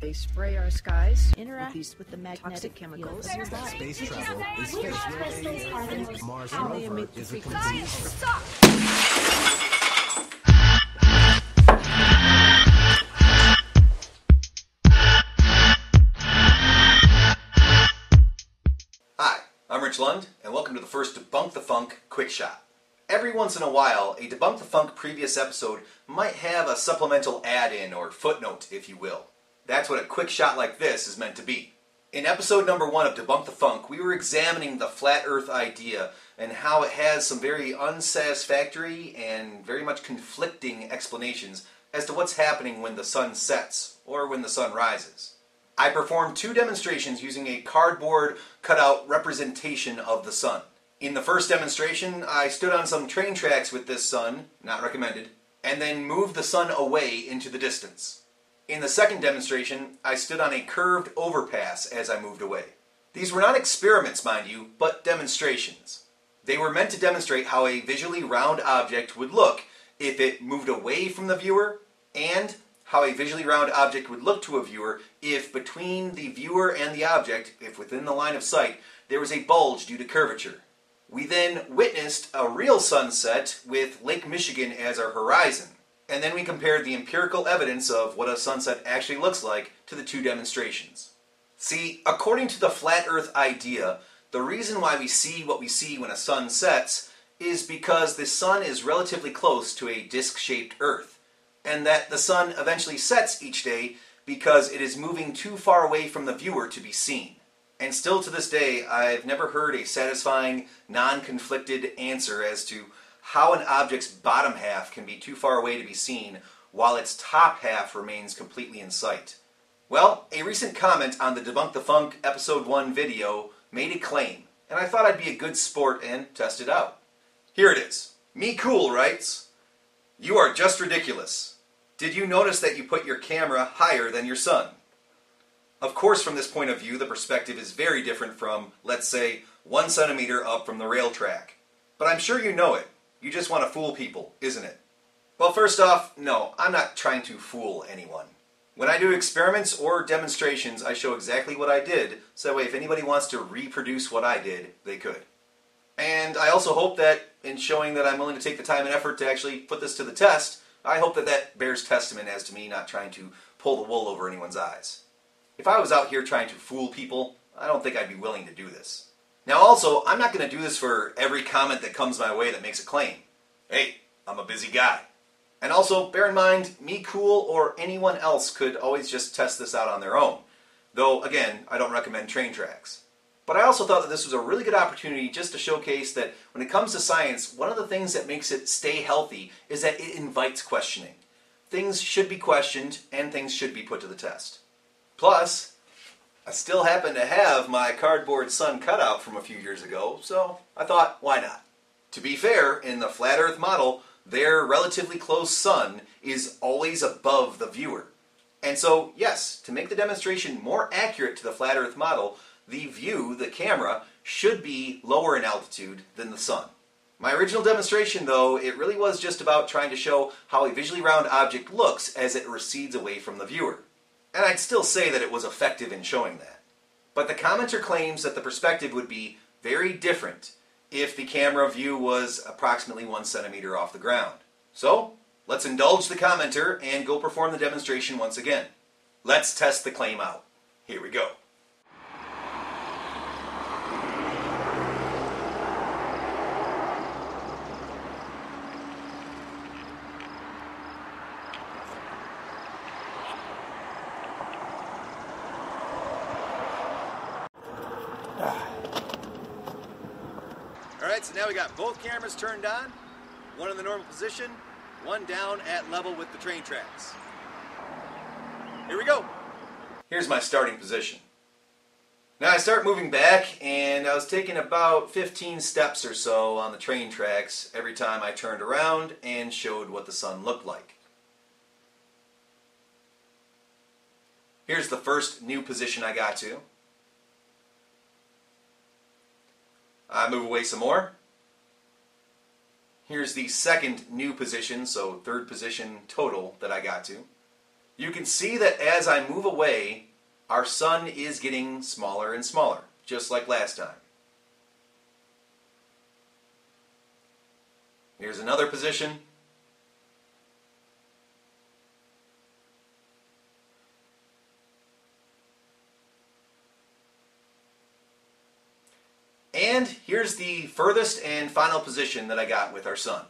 They spray our skies Interact with these with the magnetic chemicals. your body. Space travel is space. Mars And they rover emit the is a frequencies. complete Hi, I'm Rich Lund, and welcome to the first Debunk the Funk Quick Shot. Every once in a while, a Debunk the Funk previous episode might have a supplemental add in or footnote, if you will. That's what a quick shot like this is meant to be. In episode number one of Debunk the Funk, we were examining the flat earth idea and how it has some very unsatisfactory and very much conflicting explanations as to what's happening when the sun sets or when the sun rises. I performed two demonstrations using a cardboard cutout representation of the sun. In the first demonstration, I stood on some train tracks with this sun, not recommended, and then moved the sun away into the distance. In the second demonstration, I stood on a curved overpass as I moved away. These were not experiments, mind you, but demonstrations. They were meant to demonstrate how a visually round object would look if it moved away from the viewer and how a visually round object would look to a viewer if between the viewer and the object, if within the line of sight, there was a bulge due to curvature. We then witnessed a real sunset with Lake Michigan as our horizon, and then we compared the empirical evidence of what a sunset actually looks like to the two demonstrations. See, according to the flat earth idea, the reason why we see what we see when a sun sets is because the sun is relatively close to a disc shaped earth, and that the sun eventually sets each day because it is moving too far away from the viewer to be seen. And still to this day, I've never heard a satisfying, non conflicted answer as to how an object's bottom half can be too far away to be seen while its top half remains completely in sight. Well, a recent comment on the Debunk the Funk episode 1 video made a claim, and I thought I'd be a good sport and test it out. Here it is. Me Cool writes You are just ridiculous. Did you notice that you put your camera higher than your sun? Of course, from this point of view, the perspective is very different from, let's say, one centimeter up from the rail track. But I'm sure you know it. You just want to fool people, isn't it? Well, first off, no, I'm not trying to fool anyone. When I do experiments or demonstrations, I show exactly what I did, so that way if anybody wants to reproduce what I did, they could. And I also hope that in showing that I'm willing to take the time and effort to actually put this to the test, I hope that that bears testament as to me not trying to pull the wool over anyone's eyes. If I was out here trying to fool people, I don't think I'd be willing to do this. Now, also, I'm not going to do this for every comment that comes my way that makes a claim. Hey, I'm a busy guy. And also, bear in mind, me cool or anyone else could always just test this out on their own. Though, again, I don't recommend train tracks. But I also thought that this was a really good opportunity just to showcase that when it comes to science, one of the things that makes it stay healthy is that it invites questioning. Things should be questioned and things should be put to the test. Plus, I still happen to have my cardboard sun cutout from a few years ago, so I thought, why not? To be fair, in the flat earth model, their relatively close sun is always above the viewer. And so, yes, to make the demonstration more accurate to the flat earth model, the view, the camera, should be lower in altitude than the sun. My original demonstration, though, it really was just about trying to show how a visually round object looks as it recedes away from the viewer. And I'd still say that it was effective in showing that. But the commenter claims that the perspective would be very different if the camera view was approximately one centimeter off the ground. So, let's indulge the commenter and go perform the demonstration once again. Let's test the claim out. Here we go. All right, so now we got both cameras turned on, one in the normal position, one down at level with the train tracks. Here we go. Here's my starting position. Now I start moving back, and I was taking about 15 steps or so on the train tracks every time I turned around and showed what the sun looked like. Here's the first new position I got to. I move away some more. Here's the second new position, so third position total that I got to. you can see that as I move away, our sun is getting smaller and smaller, just like last time. Here's another position. And here's the furthest and final position that I got with our sun.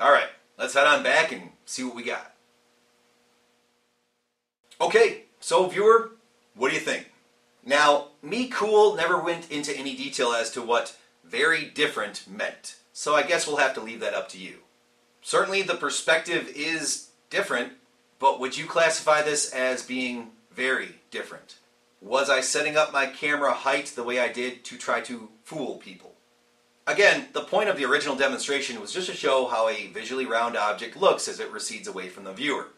Alright, let's head on back and see what we got. Okay, so viewer, what do you think? Now, me cool never went into any detail as to what very different meant, so I guess we'll have to leave that up to you. Certainly the perspective is different, but would you classify this as being very different? Was I setting up my camera height the way I did to try to fool people? Again, the point of the original demonstration was just to show how a visually round object looks as it recedes away from the viewer.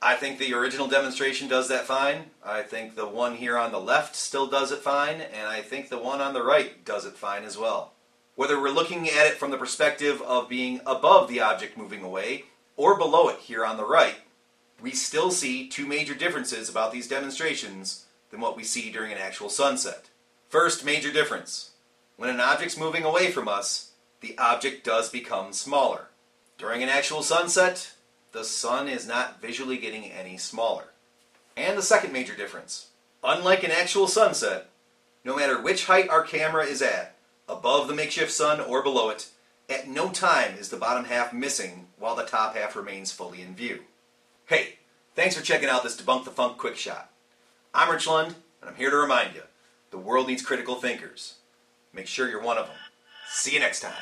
I think the original demonstration does that fine. I think the one here on the left still does it fine, and I think the one on the right does it fine as well. Whether we're looking at it from the perspective of being above the object moving away or below it here on the right, we still see two major differences about these demonstrations than what we see during an actual sunset. First major difference. When an object's moving away from us, the object does become smaller. During an actual sunset, the sun is not visually getting any smaller. And the second major difference. Unlike an actual sunset, no matter which height our camera is at, above the makeshift sun or below it, at no time is the bottom half missing while the top half remains fully in view. Hey, thanks for checking out this Debunk the Funk quick shot. I'm Rich Lund, and I'm here to remind you the world needs critical thinkers. Make sure you're one of them. See you next time.